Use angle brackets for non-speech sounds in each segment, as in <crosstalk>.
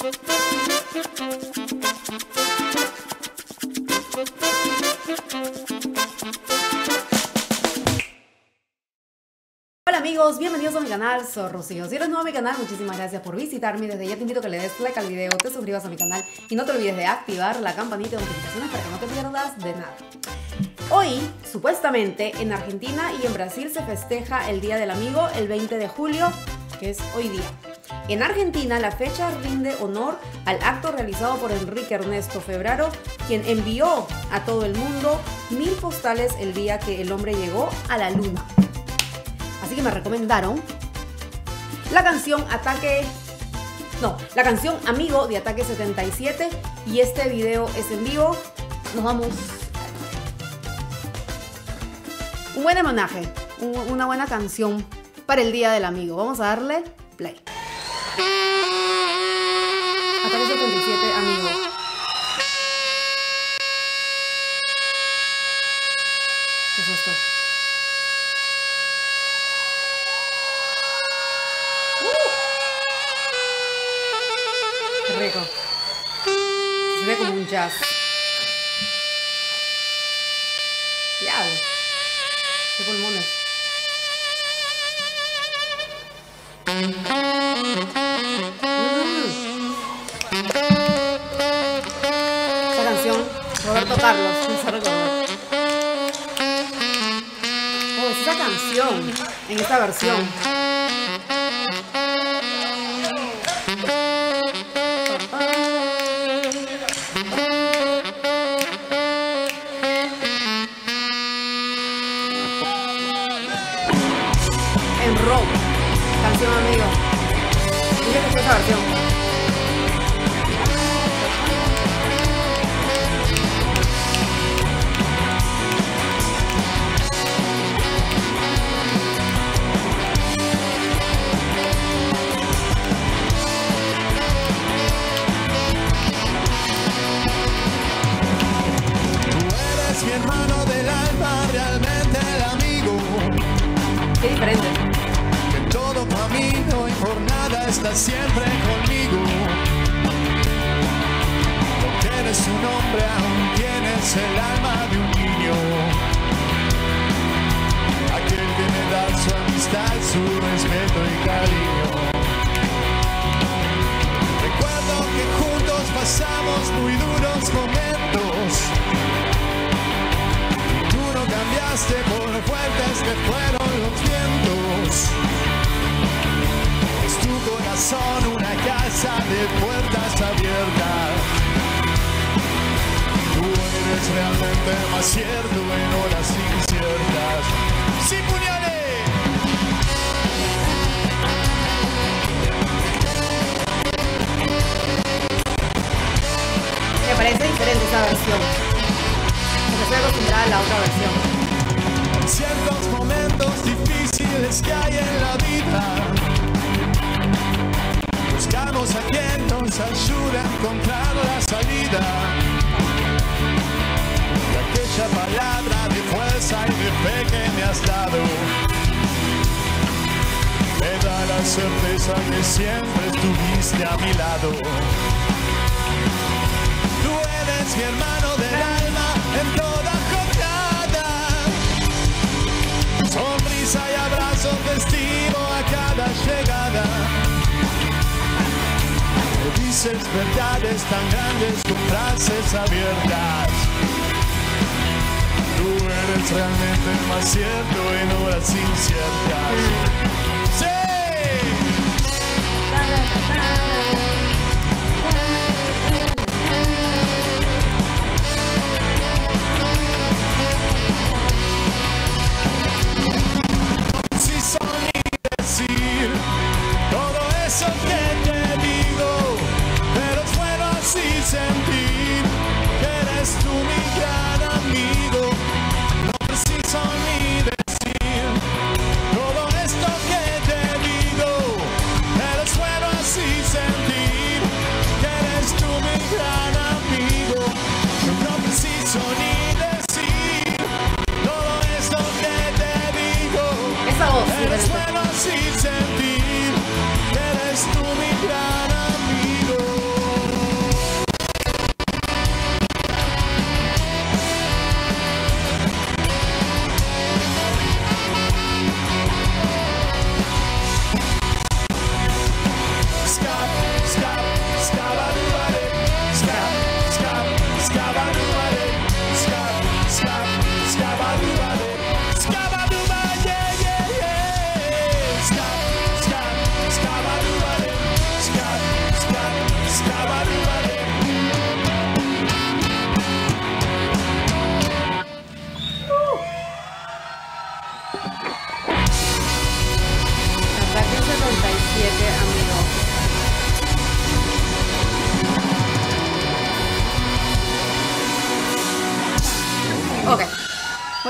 Hola amigos, bienvenidos a mi canal, soy Rocío. Si eres nuevo a mi canal, muchísimas gracias por visitarme. Desde ya te invito a que le des like al video, te suscribas a mi canal y no te olvides de activar la campanita de notificaciones para que no te pierdas de nada. Hoy, supuestamente, en Argentina y en Brasil se festeja el Día del Amigo el 20 de julio, que es hoy día. En Argentina, la fecha rinde honor al acto realizado por Enrique Ernesto Febraro, quien envió a todo el mundo mil postales el día que el hombre llegó a la luna. Así que me recomendaron la canción Ataque. No, la canción Amigo de Ataque 77. Y este video es en vivo. Nos vamos. Un buen homenaje. un- Una buena canción para el Día del Amigo. Vamos a darle play. Ataque 77, Amigo. ¿Qué es esto? Rico. Se ve como un jazz. Diablo. Qué pulmones. Me hace recordar. Oh, es esa canción, en esta versión. en rock. Canción amigo. Dije que fue esa versión. Siempre conmigo. Aunque eres un hombre, aún tienes el alma de un niño. Aquel que me da su amistad, su respeto y cariño. Recuerdo que juntos pasamos muy duros momentos. Tú no cambiaste por fuertes que fueron los vientos. Corazón una casa de puertas abiertas. Tú eres realmente más cierto en horas inciertas. ¡Sí, puñales! Me parece diferente esa versión. Porque estoy acostumbrada a la otra versión. ciertos momentos difíciles que hay en la vida. Buscamos a quien nos ayude a encontrar la salida. Y aquella palabra de fuerza y de fe que me has dado. Me da la certeza que siempre estuviste a mi lado. Tú eres mi hermano del alma en toda Verdades tan grandes con frases abiertas. Tú eres realmente el más cierto en horas inciertas. ¡Sí!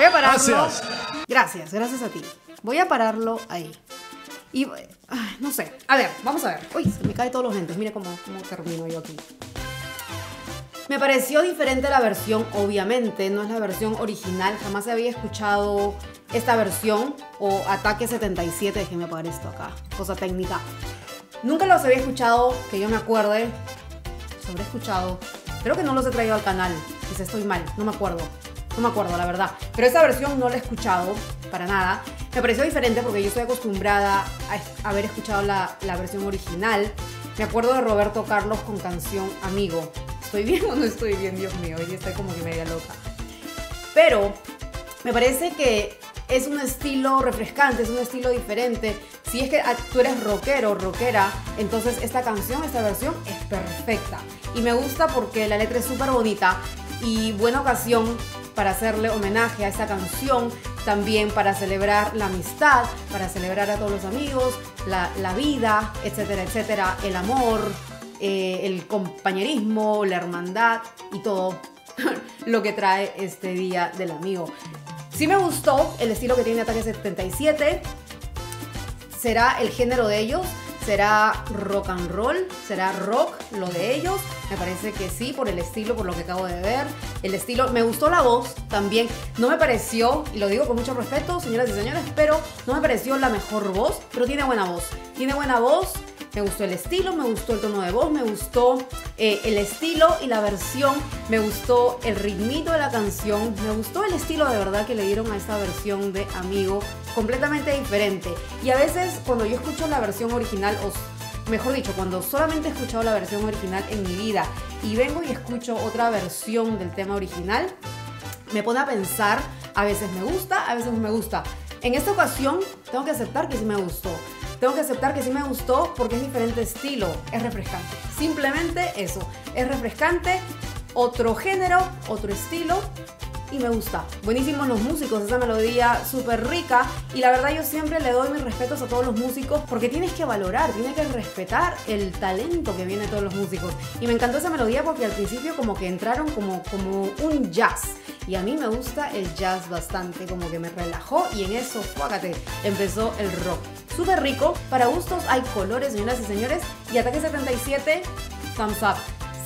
A pararlo. Gracias. Gracias, gracias a ti. Voy a pararlo ahí. Y ay, no sé. A ver, vamos a ver. Uy, se me caen todos los lentes. Mira cómo, cómo termino yo aquí. Me pareció diferente la versión, obviamente, no es la versión original, jamás había escuchado esta versión o Ataque 77, déjenme apagar esto acá, cosa técnica. Nunca los había escuchado, que yo me acuerde, sobre escuchado, creo que no los he traído al canal, quizá estoy mal, no me acuerdo, no me acuerdo la verdad, pero esta versión no la he escuchado para nada, me pareció diferente porque yo estoy acostumbrada a haber escuchado la, versión original, me acuerdo de Roberto Carlos con canción Amigo, ¿Estoy bien o no estoy bien? Dios mío, hoy estoy como que media loca. Pero me parece que es un estilo refrescante, es un estilo diferente. Si es que tú eres rockero rockera, entonces esta canción, esta versión es perfecta. Y me gusta porque la letra es súper bonita y buena ocasión para hacerle homenaje a esta canción, también para celebrar la amistad, para celebrar a todos los amigos, la, la vida, etcétera, etcétera, el amor, eh, el compañerismo, la hermandad y todo <laughs> lo que trae este Día del Amigo. Sí me gustó el estilo que tiene Ataque 77. Será el género de ellos, será rock and roll, será rock lo de ellos. Me parece que sí, por el estilo, por lo que acabo de ver. El estilo, me gustó la voz también. No me pareció, y lo digo con mucho respeto, señoras y señores, pero no me pareció la mejor voz, pero tiene buena voz. Tiene buena voz, me gustó el estilo, me gustó el tono de voz, me gustó eh, el estilo y la versión, me gustó el ritmito de la canción, me gustó el estilo de verdad que le dieron a esta versión de Amigo, completamente diferente. Y a veces cuando yo escucho la versión original, o mejor dicho, cuando solamente he escuchado la versión original en mi vida y vengo y escucho otra versión del tema original, me pone a pensar, a veces me gusta, a veces no me gusta. En esta ocasión tengo que aceptar que sí me gustó. Tengo que aceptar que sí me gustó porque es diferente estilo, es refrescante. Simplemente eso, es refrescante, otro género, otro estilo y me gusta. Buenísimos los músicos, esa melodía súper rica y la verdad yo siempre le doy mis respetos a todos los músicos porque tienes que valorar, tienes que respetar el talento que viene de todos los músicos. Y me encantó esa melodía porque al principio como que entraron como, como un jazz y a mí me gusta el jazz bastante, como que me relajó y en eso, fíjate, empezó el rock. Súper rico, para gustos hay colores, señoras y señores, y Ataque 77, thumbs up.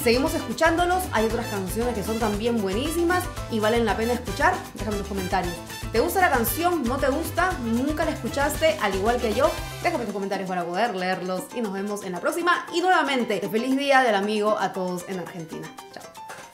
Seguimos escuchándolos, hay otras canciones que son también buenísimas y valen la pena escuchar. Déjame los comentarios. ¿Te gusta la canción? ¿No te gusta? ¿Nunca la escuchaste? Al igual que yo, déjame tus comentarios para poder leerlos y nos vemos en la próxima. Y nuevamente, feliz día del amigo a todos en Argentina. Chao.